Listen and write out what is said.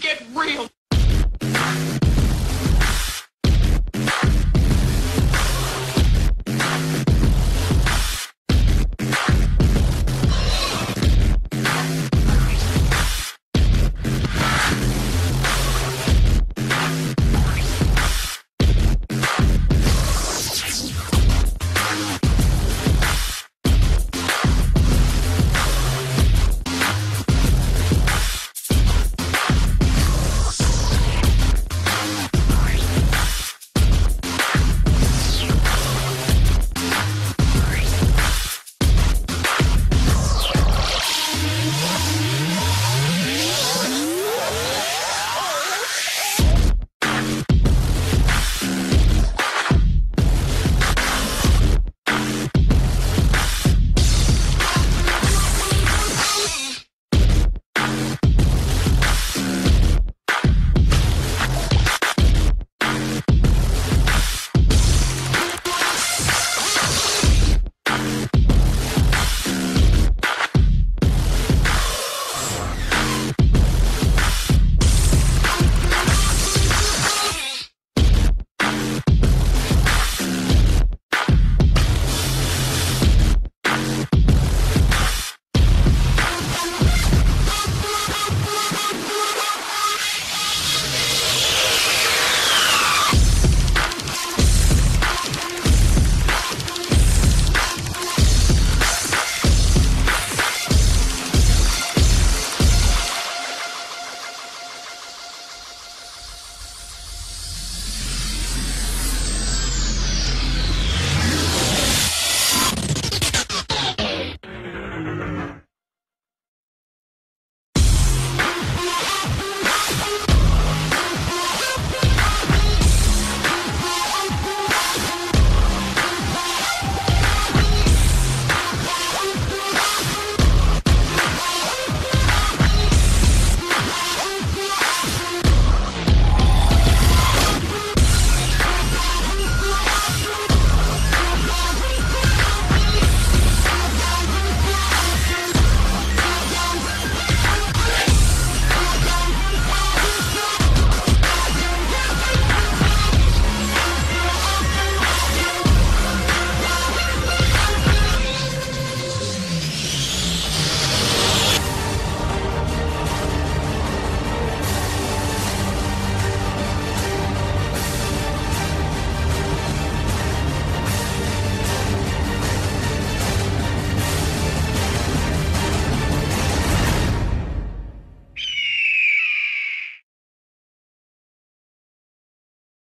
get real.